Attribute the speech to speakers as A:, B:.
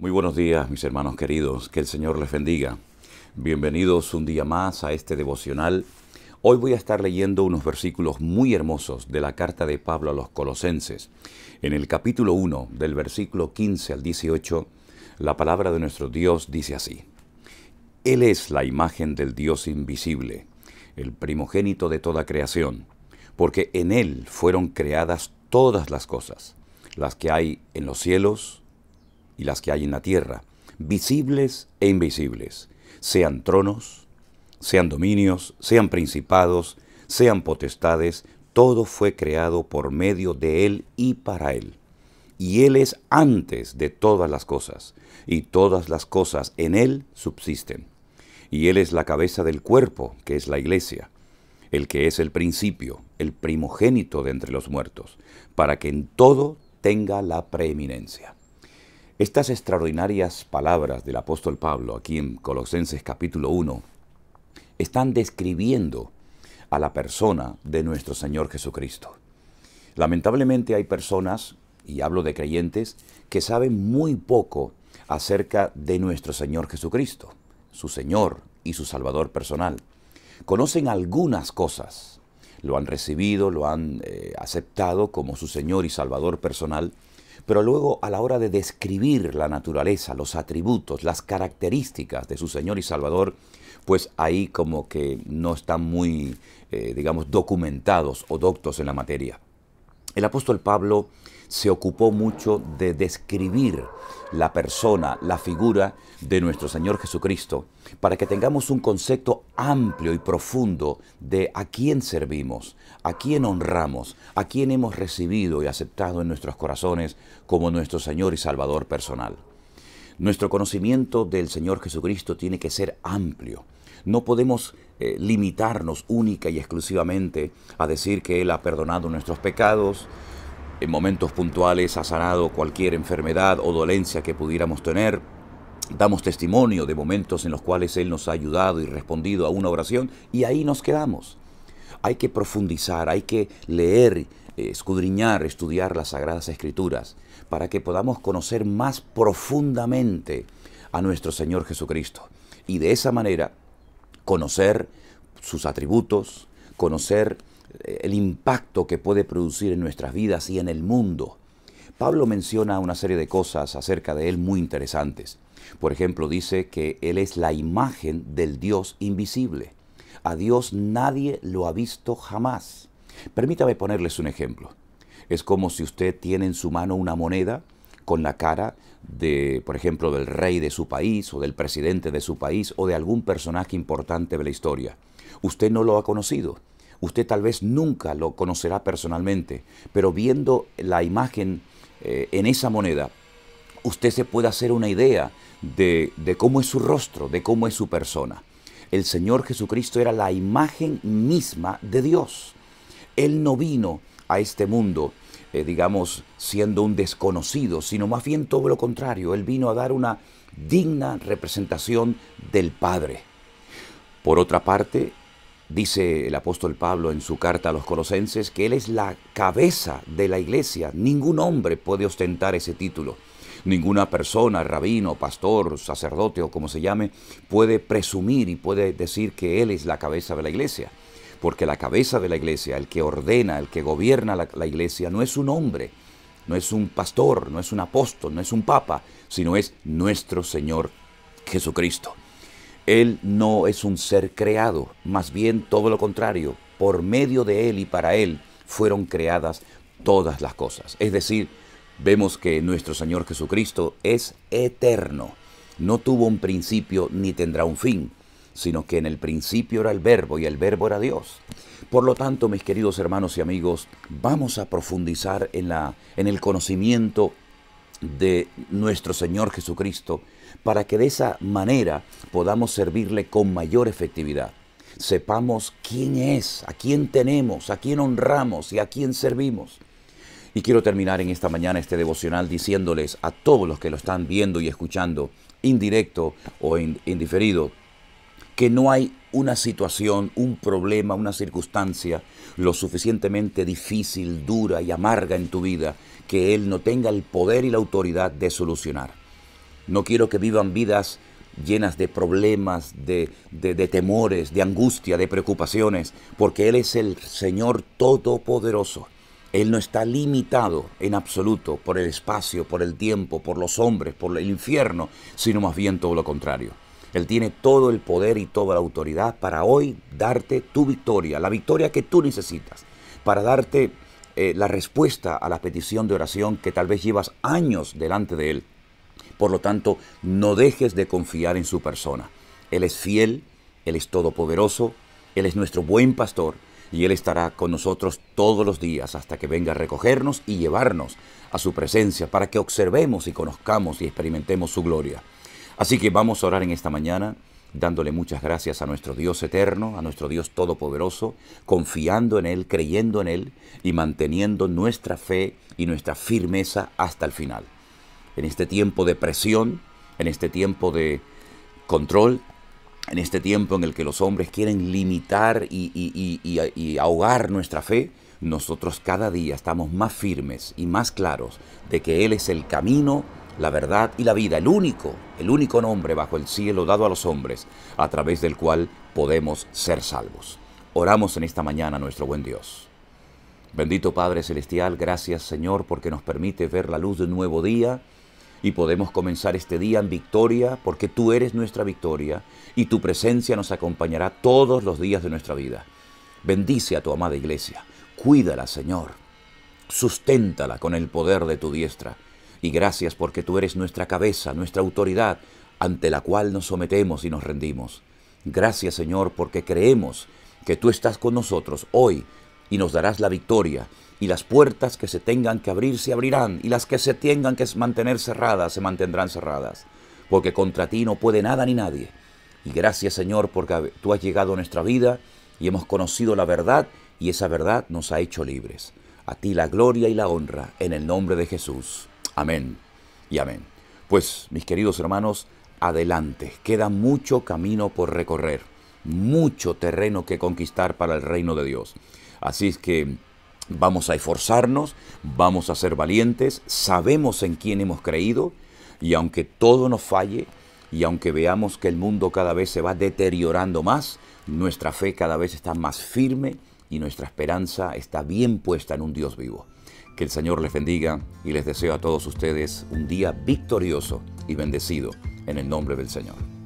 A: Muy buenos días, mis hermanos queridos. Que el Señor les bendiga. Bienvenidos un día más a este devocional. Hoy voy a estar leyendo unos versículos muy hermosos de la carta de Pablo a los Colosenses. En el capítulo 1, del versículo 15 al 18, la palabra de nuestro Dios dice así. Él es la imagen del Dios invisible, el primogénito de toda creación, porque en Él fueron creadas todas las cosas, las que hay en los cielos y las que hay en la tierra, visibles e invisibles, sean tronos, sean dominios, sean principados, sean potestades, todo fue creado por medio de Él y para Él. Y Él es antes de todas las cosas, y todas las cosas en Él subsisten. Y Él es la cabeza del cuerpo, que es la iglesia, el que es el principio, el primogénito de entre los muertos, para que en todo tenga la preeminencia. Estas extraordinarias palabras del apóstol Pablo aquí en Colosenses capítulo 1 están describiendo a la persona de nuestro Señor Jesucristo. Lamentablemente hay personas, y hablo de creyentes, que saben muy poco acerca de nuestro Señor Jesucristo, su Señor y su Salvador personal. Conocen algunas cosas, lo han recibido, lo han eh, aceptado como su Señor y Salvador personal, pero luego a la hora de describir la naturaleza, los atributos, las características de su Señor y Salvador, pues ahí como que no están muy, eh, digamos, documentados o doctos en la materia. El apóstol Pablo se ocupó mucho de describir la persona, la figura de nuestro Señor Jesucristo, para que tengamos un concepto amplio y profundo de a quién servimos, a quién honramos, a quién hemos recibido y aceptado en nuestros corazones como nuestro Señor y Salvador personal. Nuestro conocimiento del Señor Jesucristo tiene que ser amplio. No podemos eh, limitarnos única y exclusivamente a decir que Él ha perdonado nuestros pecados, en momentos puntuales ha sanado cualquier enfermedad o dolencia que pudiéramos tener. Damos testimonio de momentos en los cuales Él nos ha ayudado y respondido a una oración y ahí nos quedamos. Hay que profundizar, hay que leer, escudriñar, estudiar las Sagradas Escrituras para que podamos conocer más profundamente a nuestro Señor Jesucristo. Y de esa manera conocer sus atributos, conocer eh, el impacto que puede producir en nuestras vidas y en el mundo. Pablo menciona una serie de cosas acerca de él muy interesantes. Por ejemplo, dice que él es la imagen del Dios invisible. A Dios nadie lo ha visto jamás. Permítame ponerles un ejemplo. Es como si usted tiene en su mano una moneda con la cara de, por ejemplo, del rey de su país o del presidente de su país o de algún personaje importante de la historia. Usted no lo ha conocido, Usted tal vez nunca lo conocerá personalmente, pero viendo la imagen eh, en esa moneda, usted se puede hacer una idea de, de cómo es su rostro, de cómo es su persona. El Señor Jesucristo era la imagen misma de Dios. Él no vino a este mundo, eh, digamos, siendo un desconocido, sino más bien todo lo contrario. Él vino a dar una digna representación del Padre. Por otra parte, Dice el apóstol Pablo en su carta a los colosenses que Él es la cabeza de la iglesia. Ningún hombre puede ostentar ese título. Ninguna persona, rabino, pastor, sacerdote o como se llame, puede presumir y puede decir que Él es la cabeza de la iglesia. Porque la cabeza de la iglesia, el que ordena, el que gobierna la, iglesia, no es un hombre, no es un pastor, no es un apóstol, no es un papa, sino es nuestro Señor Jesucristo. Él no es un ser creado, más bien todo lo contrario. Por medio de Él y para Él fueron creadas todas las cosas. Es decir, vemos que nuestro Señor Jesucristo es eterno. No tuvo un principio ni tendrá un fin, sino que en el principio era el verbo y el verbo era Dios. Por lo tanto, mis queridos hermanos y amigos, vamos a profundizar en, la, en el conocimiento de nuestro Señor Jesucristo para que de esa manera podamos servirle con mayor efectividad. Sepamos quién es, a quién tenemos, a quién honramos y a quién servimos. Y quiero terminar en esta mañana este devocional diciéndoles a todos los que lo están viendo y escuchando, indirecto o indiferido, que no hay una situación, un problema, una circunstancia lo suficientemente difícil, dura y amarga en tu vida que Él no tenga el poder y la autoridad de solucionar. No quiero que vivan vidas llenas de problemas, de, de, temores, de angustia, de preocupaciones, porque Él es el Señor Todopoderoso. Él no está limitado en absoluto por el espacio, por el tiempo, por los hombres, por el infierno, sino más bien todo lo contrario. Él tiene todo el poder y toda la autoridad para hoy darte tu victoria, la victoria que tú necesitas, para darte eh, la respuesta a la petición de oración que tal vez llevas años delante de Él por lo tanto, no dejes de confiar en su persona. Él es fiel, Él es todopoderoso, Él es nuestro buen pastor y Él estará con nosotros todos los días hasta que venga a recogernos y llevarnos a su presencia para que observemos y conozcamos y experimentemos su gloria. Así que vamos a orar en esta mañana dándole muchas gracias a nuestro Dios eterno, a nuestro Dios todopoderoso, confiando en Él, creyendo en Él y manteniendo nuestra fe y nuestra firmeza hasta el final. En este tiempo de presión, en este tiempo de control, en este tiempo en el que los hombres quieren limitar y, ahogar nuestra fe, nosotros cada día estamos más firmes y más claros de que Él es el camino, la verdad y la vida, el único, el único nombre bajo el cielo dado a los hombres, a través del cual podemos ser salvos. Oramos en esta mañana nuestro buen Dios. Bendito Padre Celestial, gracias Señor porque nos permite ver la luz de un nuevo día y podemos comenzar este día en victoria porque tú eres nuestra victoria y tu presencia nos acompañará todos los días de nuestra vida. Bendice a tu amada iglesia, cuídala Señor, susténtala con el poder de tu diestra y gracias porque tú eres nuestra cabeza, nuestra autoridad ante la cual nos sometemos y nos rendimos. Gracias Señor porque creemos que tú estás con nosotros hoy y nos darás la victoria y las puertas que se tengan que abrir se abrirán, y las que se tengan que mantener cerradas se mantendrán cerradas, porque contra ti no puede nada ni nadie. Y gracias Señor porque tú has llegado a nuestra vida y hemos conocido la verdad y esa verdad nos ha hecho libres. A ti la gloria y la honra en el nombre de Jesús. Amén y amén. Pues mis queridos hermanos, adelante, queda mucho camino por recorrer, mucho terreno que conquistar para el reino de Dios. Así es que Vamos a esforzarnos, vamos a ser valientes, sabemos en quién hemos creído y aunque todo nos falle y aunque veamos que el mundo cada vez se va deteriorando más, nuestra fe cada vez está más firme y nuestra esperanza está bien puesta en un Dios vivo. Que el Señor les bendiga y les deseo a todos ustedes un día victorioso y bendecido en el nombre del Señor.